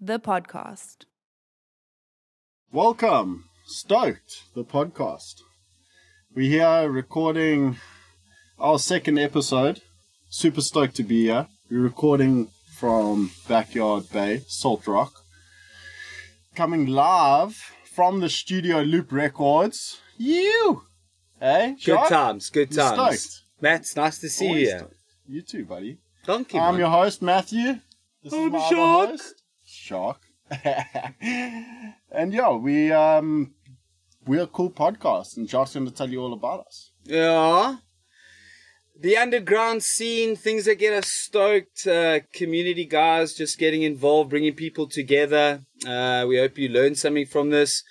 Stoked, the podcast. Welcome, Stoked, the podcast. We're here recording our second episode. Super stoked to be here. We're recording from Backyard Bay, Salt Rock. Coming live from the studio Loop Records. You! Hey? Good Shark? times, good You times. stoked? Matt, it's nice to see Always you. stoked. You too, buddy. Thank you. I'm man. your host, Matthew. This I'm my other host, Shark. and yeah, we um we're a cool podcast, and going to tell you all about us. Yeah. The underground scene, things that get us stoked, uh, community guys just getting involved, bringing people together. Uh, we hope you learned something from this.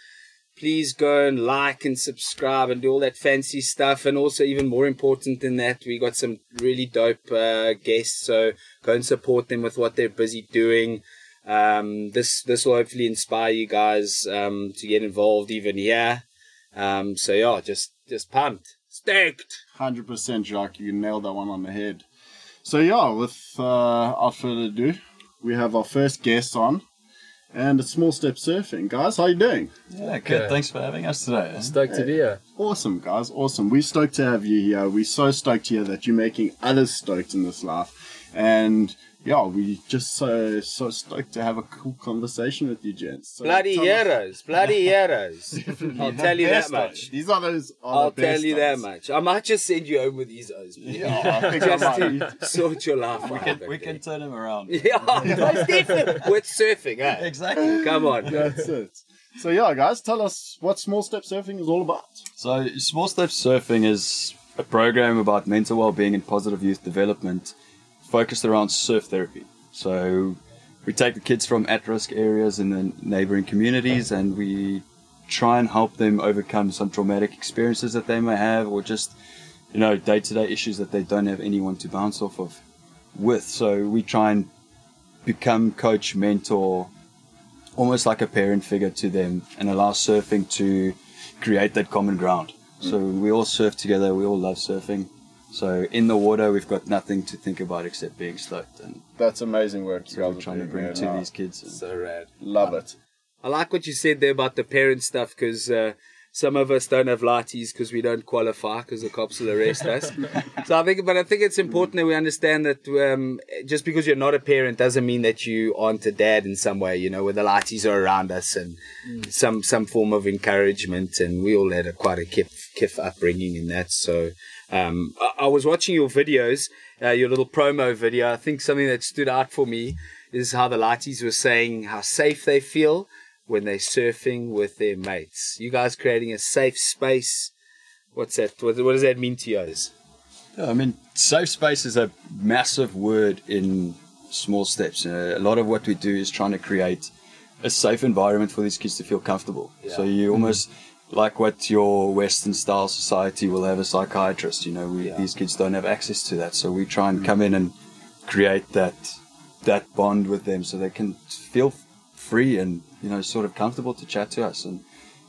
Please go and like and subscribe and do all that fancy stuff. And also, even more important than that, we got some really dope uh, guests. So go and support them with what they're busy doing. Um, this this will hopefully inspire you guys um, to get involved even here. Um, so yeah, just just pumped, stoked. Hundred percent, Shark. You nailed that one on the head. So yeah, with uh, without further ado, we have our first guest on, and it's Small Step Surfing, guys. How you doing? Yeah, good. Thanks for having us today. eh? Stoked to be here. Awesome, guys. Awesome. We're stoked to have you here. We're so stoked here that you're making others stoked in this life. And yeah, we just so so stoked to have a cool conversation with you, gents. So Bloody tell us- heroes, bloody heroes. I'll tell you that much. though. These are those. Are I'll the best tell you that much. I might just send you home with these O's. Yeah, I think I just might. to sort your life out. We can, we can turn him around. Yeah, most definitely. With surfing, eh? Exactly. Come on. That's it. So yeah, guys, tell us what small step surfing is all about. So, Small step Surfing is a program about mental well-being and positive youth development, focused around surf therapy. So, we take the kids from at-risk areas in the neighboring communities, and we try and help them overcome some traumatic experiences that they may have, or just you know day-to-day issues that they don't have anyone to bounce off of with. So, we try and become coach, mentor, almost like a parent figure to them and allow surfing to create that common ground. So we all surf together, we all love surfing. So in the water, we've got nothing to think about except being stoked, and That's amazing work you so guys we're trying to bring there to now. these kids. So rad. Love it. I like what you said there about the parent stuff because uh, some of us don't have lighties because we don't qualify because the cops will arrest us. so I think, but I think it's important that we understand that um, just because you're not a parent doesn't mean that you aren't a dad in some way. You know, where the lighties are around us and some some form of encouragement, and we all had a quite a kif kif upbringing in that. So. Um, I, I was watching your videos, uh, your little promo video. I think something that stood out for me is how the lighties were saying how safe they feel when they're surfing with their mates. You guys creating a safe space. What's that? What, what does that mean to you guys? I mean, safe space is a massive word in small steps. Uh, a lot of what we do is trying to create a safe environment for these kids to feel comfortable. So you almost like what your Western style society will have a psychiatrist. You know, we, these kids don't have access to that, so we try and come in and create that that bond with them, so they can feel free and you know sort of comfortable to chat to us. And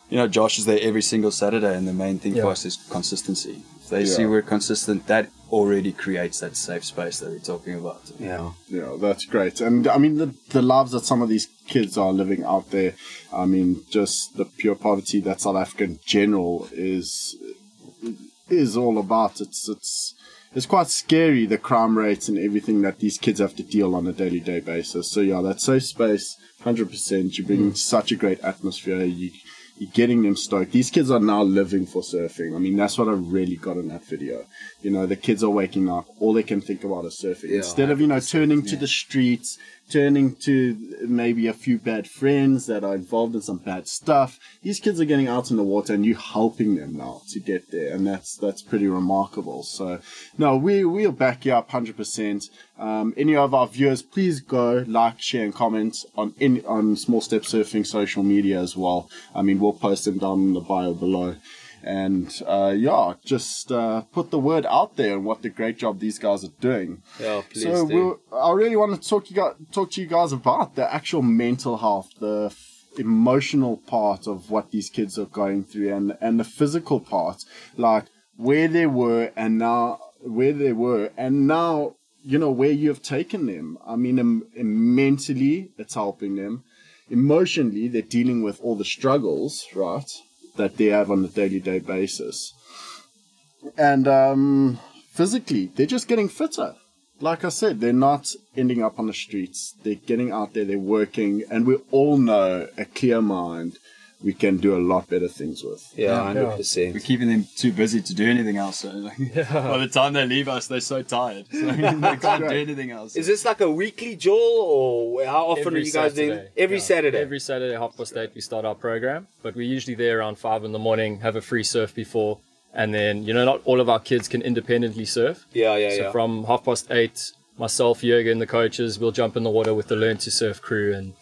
you know, Josh is there every single Saturday, and the main thing Yeah. for us is consistency. If they see we're consistent, that already creates that safe space that we're talking about. Yeah. Yeah, that's great. And I mean, the, the lives that some of these kids are living out there, I mean, just the pure poverty that South Africa in general is is all about. It's it's it's quite scary the crime rates and everything that these kids have to deal on a daily day basis. So yeah, that safe space, hundred percent. you're bring mm. such a great atmosphere. You you're getting them stoked. These kids are now living for surfing. I mean, that's what I really got in that video. You know, the kids are waking up. All they can think about is surfing. Yeah, Instead of, you know, turning to the streets, turning to maybe a few bad friends that are involved in some bad stuff, these kids are getting out in the water and you're helping them now to get there. And that's, that's pretty remarkable. So, no, we, we'll back you up 100%. Um, any of our viewers, please go like, share, and comment on in, on Small Step Surfing social media as well. I mean, we'll post them down in the bio below. And uh, yeah, just uh, put the word out there and what the great job these guys are doing. Yeah, please so do. we'll, I really want to talk to you guys, talk to you guys about the actual mental health, the f- emotional part of what these kids are going through, and and the physical part, like where they were and now where they were and now you know, where you have taken them. I mean, um, mentally, it's helping them. Emotionally, they're dealing with all the struggles, right, that they have on a daily day basis. And um, physically, they're just getting fitter. Like I said, they're not ending up on the streets. They're getting out there, they're working, and we all know a clear mind we can do a lot better things with. Yeah, hundred percent. We're keeping them too busy to do anything else. So like, by the time they leave us, they're so tired. So they can't do anything else. Is this like a weekly Joel, or how often Every are you guys doing? Saturday. Every Yeah. Saturday. Every Saturday, half past eight, we start our program. But we're usually there around five in the morning, have a free surf before. And then, you know, not all of our kids can independently surf. yeah, yeah, so yeah. from half past eight, myself, Jurgen, the coaches, we'll jump in the water with the Learn to Surf crew and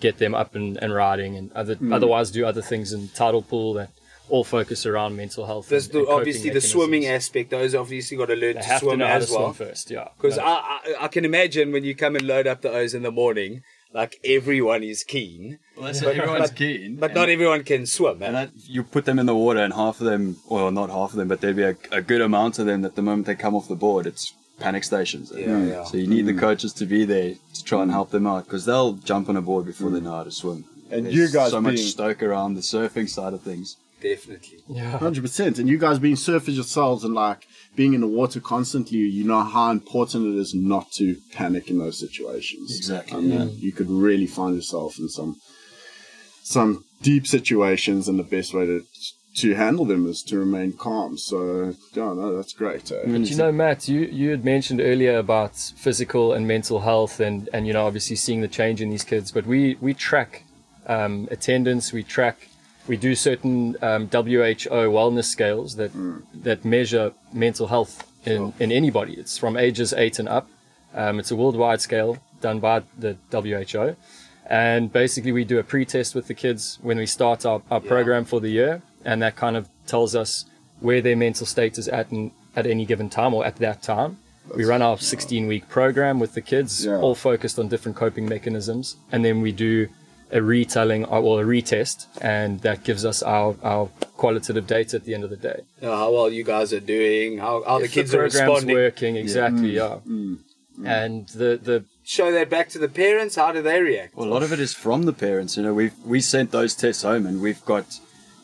get them up and, and riding and other, Hmm. otherwise do other things in tidal pool that all focus around mental health. There's and- the, and coping obviously the swimming aspect. Those obviously got to learn They to have to swim know how to as well. swim first, yeah. Because No. I, I I can imagine when you come and load up the O's in the morning, like everyone is keen, well, that's everyone's but- keen, but not everyone can swim. And that, you put them in the water, and half of them, well, not half of them, but there'd be a, a good amount of them that the moment they come off the board, it's panic stations. Yeah, hmm. yeah. So you need the hmm. coaches to be there to try and help them out because they'll jump on a board before they hmm. know how to swim. And There's you guys so much being- stoke around the surfing side of things. Definitely. Yeah. Hundred percent. And you guys being surfers yourselves and like being in the water constantly, you know how important it is not to panic in those situations. Exactly, I mean, you could really find yourself in some some deep situations, and the best way to to handle them is to remain calm. So, yeah, no, that's great. Eh? But you know, Matt, you, you had mentioned earlier about physical and mental health, and, and you know, obviously seeing the change in these kids. But we we track um, attendance, we track, we do certain um, WHO wellness scales that that measure mental health in in anybody. It's from ages eight and up. Um, it's a worldwide scale done by the WHO. And basically, we do a pre-test with the kids when we start our, our program for the year, and that kind of tells us where their mental state is at in, at any given time or at that time. we run our 16-week program with the kids, Yeah. all focused on different coping mechanisms, and then we do a retelling or well, a retest, and that gives us our, our qualitative data at the end of the day. You know, how well you guys are doing, how, how the If kids are program's responding. working exactly, mm. yeah. Mm. Mm. And the the Show that back to the parents. How do they react? Well, a lot of it is from the parents. You know, we've we sent those tests home, and we've got,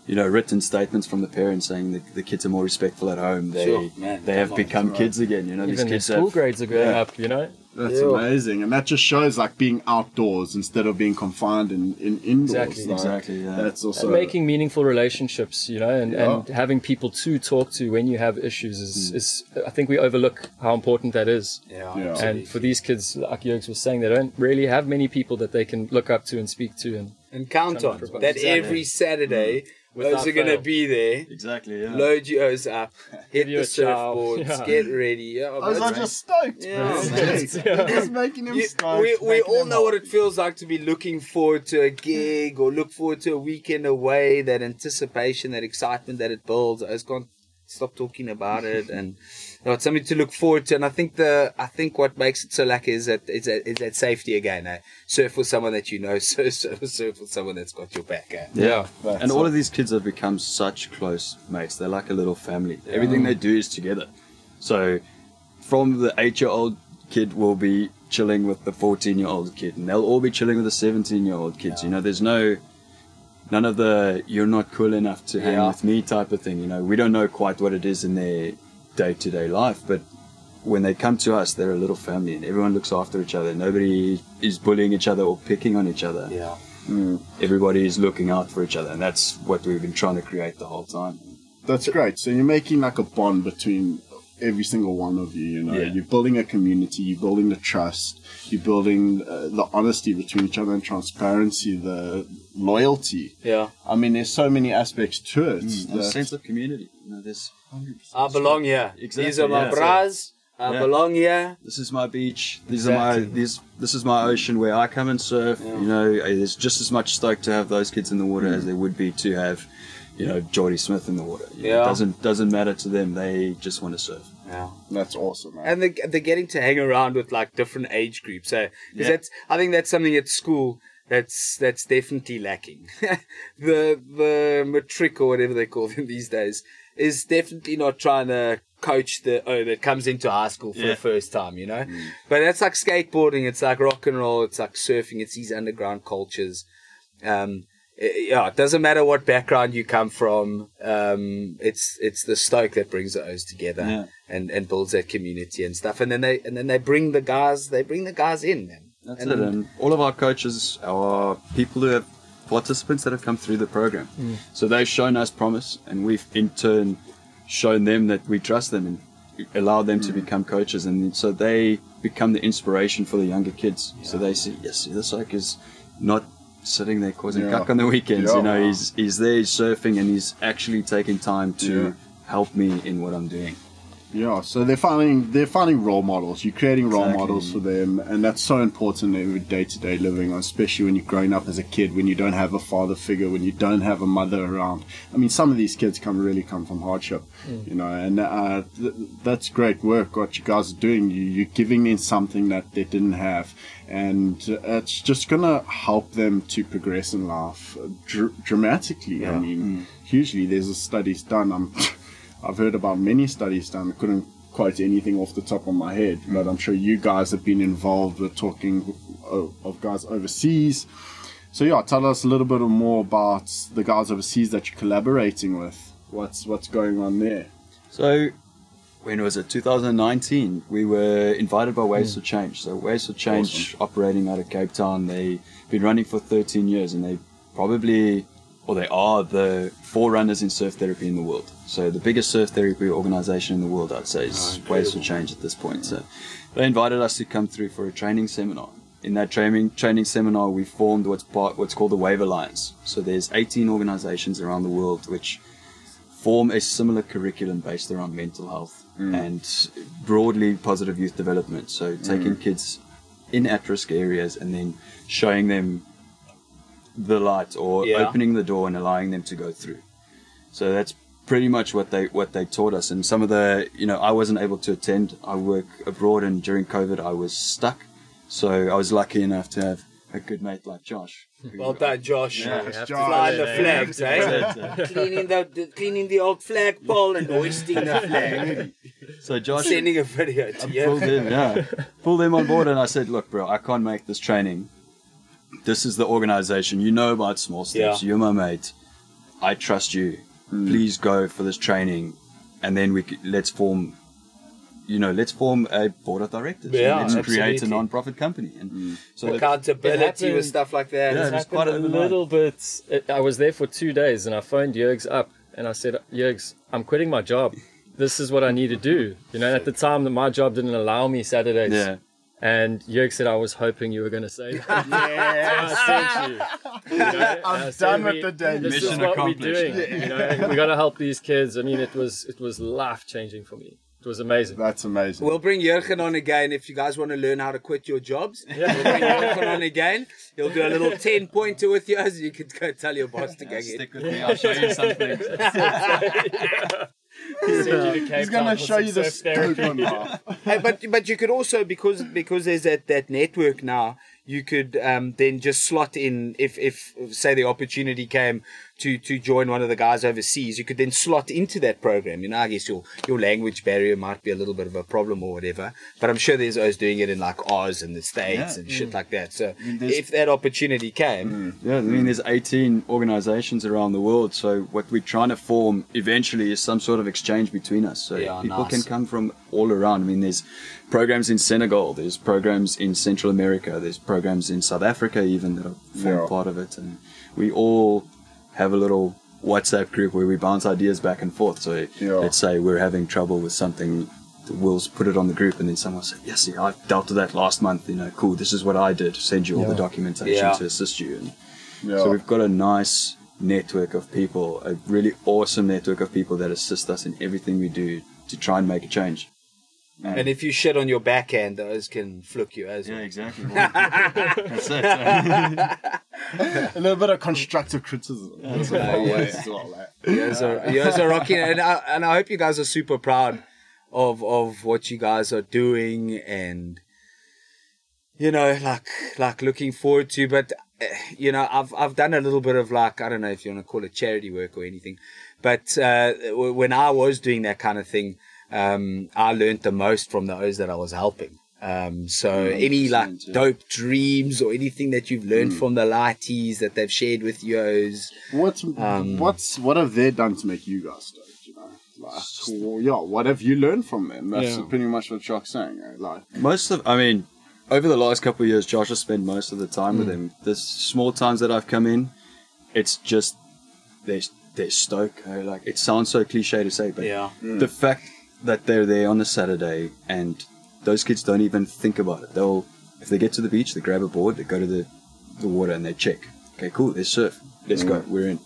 you know, written statements from the parents saying the, the kids are more respectful at home. They Sure, man, they have become right. kids again. You know, even these their kids school have, grades are going Yeah. up, you know. That's Yeah. amazing, and that just shows like being outdoors instead of being confined in, in indoors. Exactly. Like, Exactly, yeah. That's also and making meaningful relationships, you know, and, and having people to talk to when you have issues is, Hmm. is I think we overlook how important that is. Yeah, Yeah. And for these kids, like Jurgs was saying, they don't really have many people that they can look up to and speak to. And and count on provide- that Exactly. every Saturday, Without those are going to be there. exactly. Yeah. Load yours up, hit you the surfboards, Yeah. get ready. Yeah, I was just stoked. Yeah, bro. man. It's just making them You- stoked. we, we all know what it feels like to be looking forward to a gig or look forward to a weekend away. That anticipation, that excitement that it builds. I just can't stop talking about it, and you know, it's something to look forward to. And I think the I think what makes it so lucky is that is that, is that safety again. Eh? Surf with someone that you know, surf, surf, surf with someone that's got your back. Eh? yeah, That's and all of these kids have become such close mates. They're like a little family. Everything they do is together. So, from the eight-year-old kid will be chilling with the fourteen-year-old kid, and they'll all be chilling with the seventeen-year-old kids. You know, there's no none of the "you're not cool enough to hang Yeah. with me" type of thing. You know, we don't know quite what it is in their day-to-day life, but when they come to us, they're a little family, and everyone looks after each other. Nobody is bullying each other or picking on each other Yeah. Mm. everybody is looking out for each other, and that's what we've been trying to create the whole time. That's great. So you're making like a bond between every single one of you. You know, Yeah. you're building a community. You're building the trust. You're building uh, the honesty between each other and transparency, the loyalty. Yeah. I mean, there's so many aspects to it. And a that- sense of community. You know, there's I belong here. Exactly, These are my yeah. bras. I Yeah. belong here. this is my beach. These Exactly. are my these. This is my ocean where I come and surf. You know, uh, there's just as much stoke to have those kids in the water as there would be to have, you know, Jordy Smith in the water. You know, Yeah. it doesn't doesn't matter to them. They just want to surf. Yeah. That's awesome, man. and they're, they're getting to hang around with like different age groups. So 'cause Yeah. that's I think that's something at school that's that's definitely lacking. the the matric or whatever they call them these days is definitely not trying to coach the, oh that comes into high school for Yeah. the first time, you know. But that's like skateboarding. It's like rock and roll. It's like surfing. It's these underground cultures. Um, i- yeah, it doesn't matter what background you come from. Um, it's it's the stoke that brings the O's together Yeah. and and builds that community and stuff. And then they and then they bring the guys. They bring the guys in, man. That's and it. And all of our coaches are people who have participants that have come through the program. Mm. So they've shown us promise, and we've in turn shown them that we trust them and allow them to mm. become coaches. And so they become the inspiration for the younger kids. So they see, yes, this like is not sitting there causing Yeah. cuck on the weekends. Yeah. You know, he's he's there, he's surfing, and he's actually taking time to Yeah. help me in what I'm doing. Yeah, so they're finding they're finding role models. You're creating role Exactly. models for them, and that's so important in day to day living, especially when you're growing up as a kid, when you don't have a father figure, when you don't have a mother around. I mean, some of these kids come really come from hardship, you know, and uh, th- that's great work what you guys are doing. You, you're giving them something that they didn't have, and uh, it's just gonna help them to progress in life dr- dramatically. I mean, hugely. There's a studies done. I'm I've heard about many studies done. I couldn't quote anything off the top of my head, mm. but I'm sure you guys have been involved with talking of, guys overseas. So yeah, tell us a little bit more about the guys overseas that you're collaborating with. What's what's going on there? So, when was it? 2019. We were invited by Waves mm. for Change. So, Waves for Change, operating out of Cape Town, they've been running for 13 years, and they probably, or they are the forerunners in surf therapy in the world. So, the biggest surf therapy organization in the world, I'd say, is ah, Waves for Change at this point. So, they invited us to come through for a training seminar. In that training training seminar, we formed what's part, what's called the Wave Alliance. So, there's 18 organizations around the world which form a similar curriculum based around mental health mm. and broadly positive youth development. So taking mm. kids in at-risk areas and then showing them the light or Yeah. opening the door and allowing them to go through. So that's pretty much what they what they taught us. And some of the you know I wasn't able to attend. I work abroad and during COVID I was stuck. So I was lucky enough to have a good mate like Josh. Well done, Josh. Yeah. Josh. Flying the that. flags, eh? Cleaning the, the cleaning the old flagpole and hoisting the flag. So Josh Sending a video to you. pulled him, yeah, pulled him on board, and I said, "Look, bro, I can't make this training. This is the organization. You know about small steps. Yeah. You're my mate. I trust you. Hmm. Please go for this training, and then we let's form." You know, let's form a board of directors. Yeah, and let's create a non-profit company. And hmm. so that- Accountability with stuff like that. Yeah, It it was quite a little bit. It, I was there for two days, and I phoned Jurgs up, and I said, "Jurgs, I'm quitting my job. This is what I need to do." You know, at the time, that my job didn't allow me Saturdays. yeah, And Jurg said, "I was hoping you were going to say that." So I sent you. You know, I'm I said, done with the day. This Mission is what accomplished. we're doing. You know, we got to help these kids. I mean, it was it was life changing for me. It was amazing. That's amazing. We'll bring Jurgen on again if you guys want to learn how to quit your jobs. We'll bring Jurgen on again. He'll do a little 10 pointer with you as you can go tell your boss to go get stick with me. I'll show you something. Send you to He's gonna show you the surf therapy. stoke on laugh. Hey, but but you could also because because there's that that network now. You could um, then just slot in if if say the opportunity came to to join one of the guys overseas. You could then slot into that program. You know, I guess your your language barrier might be a little bit of a problem or whatever. But I'm sure there's those doing it in like Oz and the states Yeah. and shit mm. like that. So there's- if that opportunity came, mm, Yeah, I mean, there's 18 organizations around the world. So what we're trying to form eventually is some sort of exchange between us. So Yeah, people nice. can come from all around. I mean, there's programs in Senegal, there's programs in Central America, there's programs in South Africa even that are Yeah. part of it, and we all have a little WhatsApp group where we bounce ideas back and forth. So Yeah. let's say we're having trouble with something. We'll put it on the group, and then someone will say, "Yes, yeah, I dealt with that last month. You know, cool. This is what I did. Send you all the documentation Yeah. to assist you." And Yeah. so we've got a nice network of people, a really awesome network of people that assist us in everything we do to try and make a change. And if you shit on your backhand, those can fluke you as well. Yeah, exactly. That's it. a little bit of constructive criticism. That's what I yes. as like. You guys are, you guys are rocking, and I, and I hope you guys are super proud of of what you guys are doing, and you know, like like looking forward to. But uh, you know, I've I've done a little bit of like I don't know if you want to call it charity work or anything, but uh, when I was doing that kind of thing. Um, I learned the most from those that I was helping. Um, so any like yeah. dope dreams or anything that you've learned from the lighties that they've shared with yo's. What's Um, what's what have they done to make you guys stoked? You know, like well, yeah, what have you learned from them? That's Yeah. pretty much what Jock's saying. eh? Like, Most of, I mean, over the last couple of years, Josh has spent most of the time with him. The small times that I've come in, it's just they're they're stoked. eh? Like it sounds so cliche to say, but Yeah. the fact that they're there on a Saturday and those kids don't even think about it. They'll if they get to the beach, they grab a board, they go to the the water and they check. Okay, cool. There's surf. Let's go. We're in.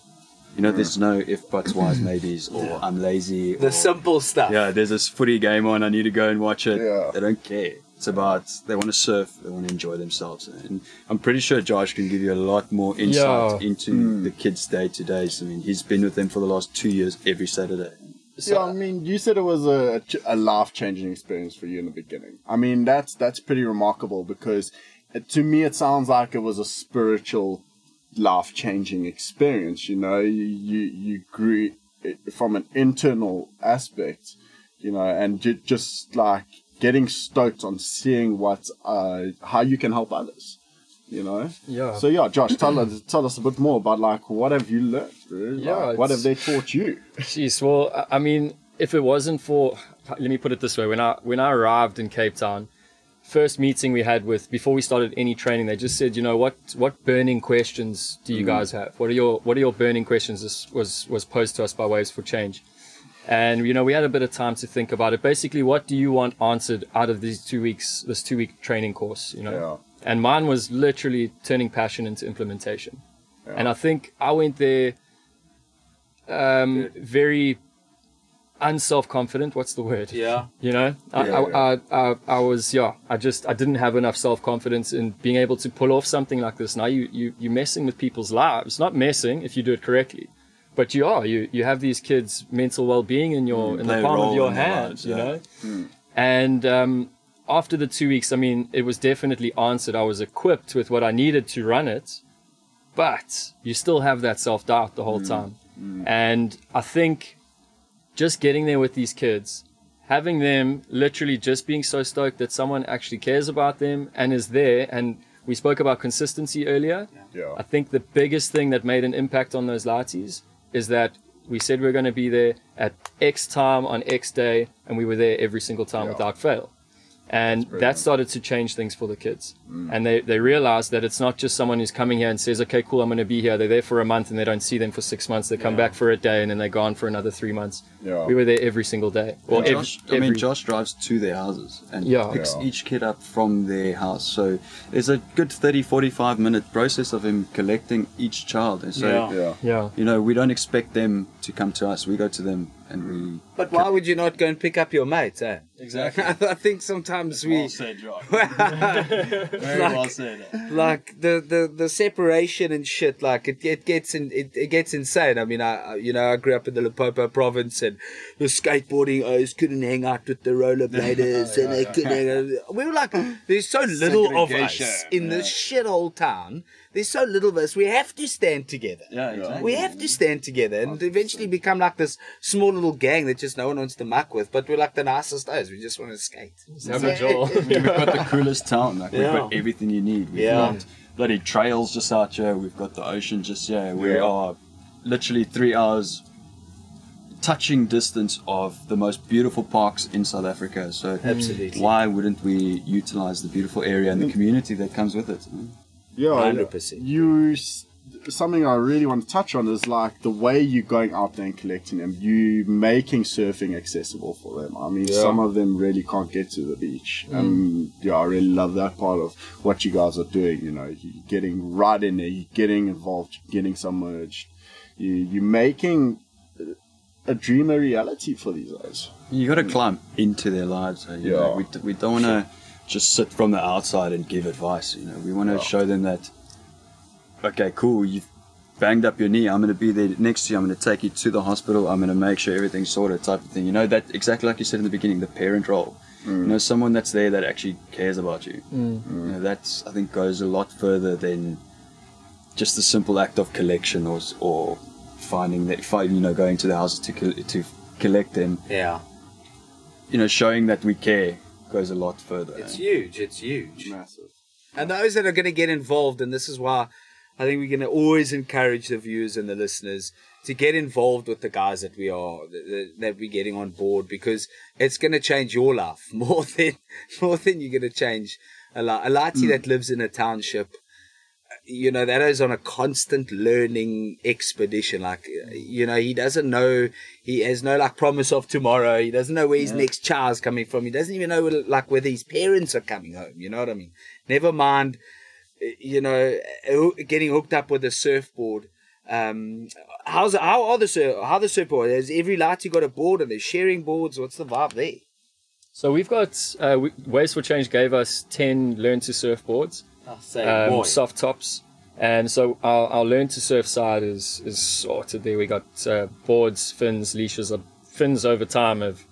You know, there's no if buts, whys, maybes, or I'm lazy. The or, simple stuff. yeah, there's this footy game on. I need to go and watch it. Yeah. They don't care. It's about they want to surf. They want to enjoy themselves. And I'm pretty sure Josh can give you a lot more insight Yeah. into hmm. the kids' day to days. I mean, he's been with them for the last two years every Saturday. Yeah, I mean, you said it was a, a life changing experience for you in the beginning. I mean, that's that's pretty remarkable because it, to me it sounds like it was a spiritual life changing experience. You know, you you, you grew from an internal aspect, you know, and ju- just like getting stoked on seeing what uh, how you can help others. You know, Yeah. So yeah, Josh, tell us tell us a bit more about like what have you learned? Bro? Like, Yeah, what have they taught you? Jeez, well, I- I mean, if it wasn't for, let me put it this way: when I when I arrived in Cape Town, first meeting we had with before we started any training, they just said, you know, what what burning questions do you mm. guys have? What are your what are your burning questions? This was was posed to us by Waves for Change, and you know, we had a bit of time to think about it. Basically, what do you want answered out of these two weeks, this two week training course? You know, and mine was literally turning passion into implementation. And I think I went there um, very unself confident. What's the word? Yeah. You know, I, Yeah, I, I, I, I was, yeah, I just, I didn't have enough self confidence in being able to pull off something like this. Now you, you, you're messing with people's lives, not messing if you do it correctly, but you are, you, you have these kids' mental well being in your, in the palm of your in their hands, lives, you yeah. know? And, um, after the two weeks, I mean, it was definitely answered. I was equipped with what I needed to run it, but you still have that self doubt the whole mm. time. Mm. And I think just getting there with these kids, having them literally just being so stoked that someone actually cares about them and is there. And we spoke about consistency earlier. Yeah. I think the biggest thing that made an impact on those latis is that we said we are going to be there at X time on X day, and we were there every single time Yeah. without fail. And that started to change things for the kids. Mm. And they, they realized that it's not just someone who's coming here and says, okay, cool, I'm going to be here. They're there for a month and they don't see them for six months. They come back for a day and then they're gone for another three months. Yeah. We were there every single day. Well, Josh, I mean, Josh drives to their houses and Yeah. picks Yeah. each kid up from their house. So it's a good 30, 45 minute process of him collecting each child. And so, Yeah. Yeah. Yeah. you know, we don't expect them to come to us. We go to them and we. But why would you not go and pick up your mates, eh? Exactly. I think sometimes we said, Josh. Very well said. like the, the, the separation and shit like it, it gets in it, it gets insane i mean i I- you know i grew up in the limpopo province and the skateboarding o's couldn't hang out with the rollerbladers oh, and they couldn't hang out. we were like there's so little of us Segregation, in this shithole town there's so little of us we have to stand together Yeah, exactly. we have to stand together and eventually become like this small little gang that just no one wants to muck with but we're like the nicest O's. we just want to skate Have a Joel. We've got the coolest town. Like we've got everything you need. We've Yeah. got bloody trails just out here. We've got the ocean just here. We Yeah. are literally three hours touching distance of the most beautiful parks in South Africa. So Absolutely. why wouldn't we utilize the beautiful area and the community that comes with it? Yeah, 100%. You something I really want to touch on is like the way you're going out there and collecting them. You making surfing accessible for them. I mean, Yeah. some of them really can't get to the beach. Um, yeah, I really love that part of what you guys are doing. You know, you're getting right in there, you're getting involved, you're getting submerged. You you're making a dream a reality for these guys. You got to climb into their lives. eh, You Yeah. know, we, d- we don't want to just sit from the outside and give advice. You know, we want to Yeah. show them that. Okay, cool. You've banged up your knee. I'm going to be there next to you. I'm going to take you to the hospital. I'm going to make sure everything's sorted, type of thing. You know that exactly like you said in the beginning, the parent role. You know, someone that's there that actually cares about you. You know, that's I think goes a lot further than just the simple act of collection or or finding that, you know, going to the houses to to collect them yeah you know, showing that we care goes a lot further. It's huge. It's huge. Massive. And those that are going to get involved, and this is why I think we're going to always encourage the viewers and the listeners to get involved with the guys that we are that, we're getting on board because it's going to change your life more than more than you're going to change a lot. A latie mm. that lives in a township, you know, that is on a constant learning expedition. Like, you know, he doesn't know, he has no like promise of tomorrow. He doesn't know where his next child's coming from. He doesn't even know like whether his parents are coming home. You know what I mean? Never mind, you know, getting hooked up with a surfboard. Um, how's how are the sur- how the surfboard? Has every latie got a board? Are they're sharing boards? What's the vibe there? So we've got uh, Waves for Change gave us ten learn to surf boards, um, soft tops, and so our, our learn to surf side is is sorted there. We got uh, boards, fins, leashes. Uh, fins over time have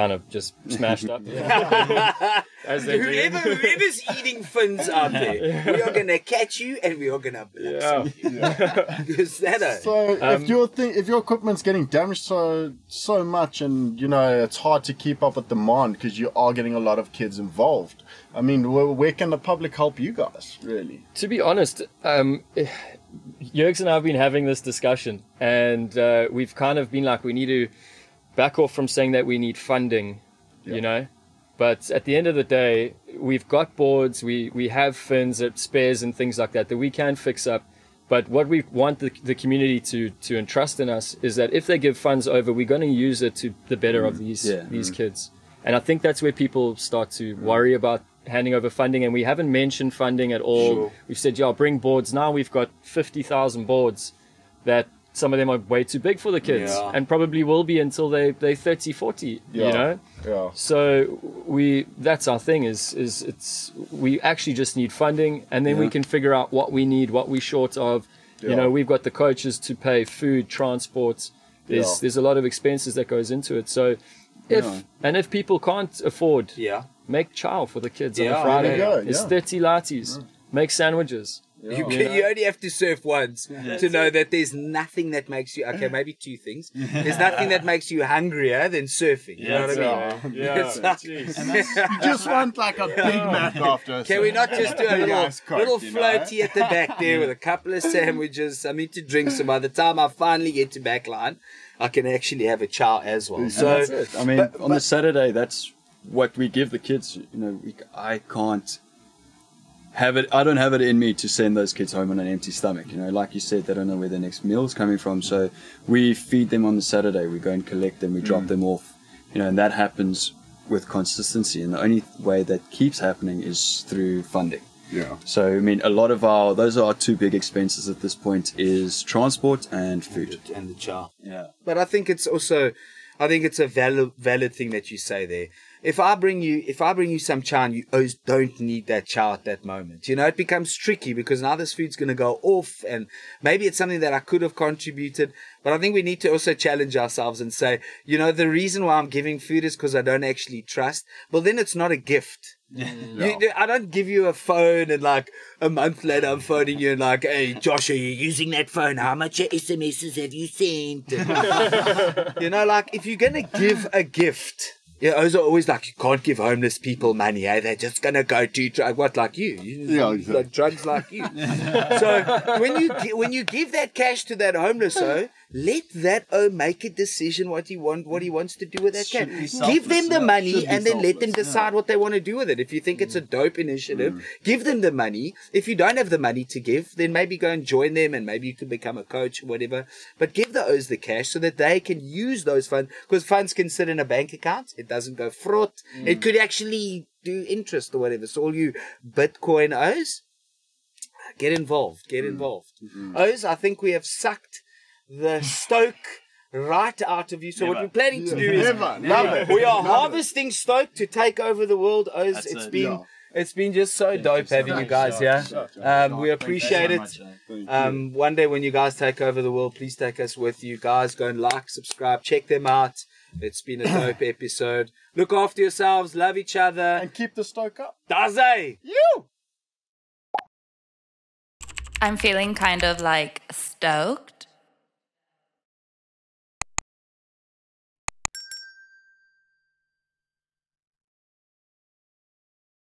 kind of just smashed up. As they do. Whoever's eating fins out there, we are gonna catch you and we are gonna bless Yeah. you. Because that uh, So Um, if your thing, if your equipment's getting damaged so so much, and you know it's hard to keep up with the demand because you are getting a lot of kids involved. I mean, where, where can the public help you guys? Really? to be honest, um, Jurgs and I have been having this discussion, and uh, we've kind of been like, we need to back off from saying that we need funding, you know. But at the end of the day, we've got boards, we, we have fins, uh, spares, and things like that that we can fix up. But what we want the, the community to, to entrust in us is that if they give funds over, we're going to use it to the better of mm. these Yeah. these mm. kids. And I think that's where people start to mm. worry about handing over funding. And we haven't mentioned funding at all. Sure. We've said, yeah, bring boards. Now we've got 50,000 boards that some of them are way too big for the kids Yeah. and probably will be until they, they're 30, 40, Yeah. you know? Yeah. So we that's our thing is is it's we actually just need funding and then we can figure out what we need, what we're short of. Yeah. You know, we've got the coaches to pay food, transport. There's Yeah. there's a lot of expenses that goes into it. So if Yeah. and if people can't afford, yeah. make chow for the kids on Yeah, a Friday. there you go, It's yeah. thirty lattes. Make sandwiches. You, can, you only have to surf once to know that there's nothing that makes you okay. Maybe two things. There's nothing that makes you hungrier than surfing. You know what I mean? It's like- You just want like a Big Mac after. Can we not just do a little, ass Coke, little you know? floaty at the back there with a couple of sandwiches, something to drink, so by the time I finally get to backline, I can actually have a chow as well. So that's it. I mean, But- on the Saturday, that's what we give the kids. You know, we, I can't have it. I don't have it in me to send those kids home on an empty stomach. You know, like you said, they don't know where their next meal is coming from. So we feed them on the Saturday. We go and collect them. We drop mm. them off. You know, and that happens with consistency. And the only way that keeps happening is through funding. Yeah. So I mean, a lot of our those are our two big expenses at this point is transport and food. and the chow. Yeah. But I think it's also, I think it's a valid valid thing that you say there. If I bring you, if I bring you some chow, and you don't need that chow at that moment. You know, it becomes tricky because now this food's going to go off, and maybe it's something that I could have contributed. But I think we need to also challenge ourselves and say, you know, the reason why I'm giving food is because I don't actually trust. Well, then it's not a gift. You, I don't give you a phone and like a month later I'm phoning you and like, hey Josh, are you using that phone? How much SMSs have you sent? you know, like if you're gonna give a gift, yeah, those are always like you can't give homeless people money, eh? They're just gonna go do drug. What like you? you Yeah, exactly. like drugs like you. so when you when you give that cash to that homeless oh, let that oh make a decision what he want what he wants to do with that Should cash. Give them the money and then let them selfless, yeah. decide what they want to do with it. If you think it's a mm. dope initiative, mm. give them the money. If you don't have the money to give, then maybe go and join them and maybe you can become a coach or whatever. But give the O's the cash so that they can use those funds because funds can sit in a bank account. It doesn't go fraud. Mm. It could actually do interest or whatever. So all you Bitcoin O's, get involved. Get involved. Mm-hmm. O's, I think we have sucked the stoke right out of you. So what we're planning to do is Never. Love we are harvesting stoke to take over the world. O's, That's it's it. been Yeah. it's been just so dope so having you guys Yeah. here. Yeah. Um, we appreciate it. Um, one day when you guys take over the world, please take us with you. Guys, go and like, subscribe, check them out. It's been a dope episode. Look after yourselves, love each other. And keep the stoke up. Daze! You. I'm feeling kind of like stoked